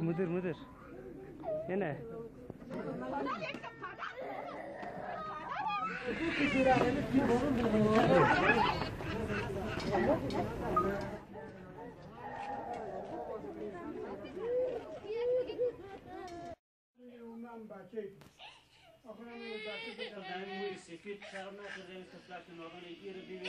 Mıdır mıdır. Nene. بچه آخرین بچه که در این سفید شرمه که زیر سفلت ناغنه گیر بیوید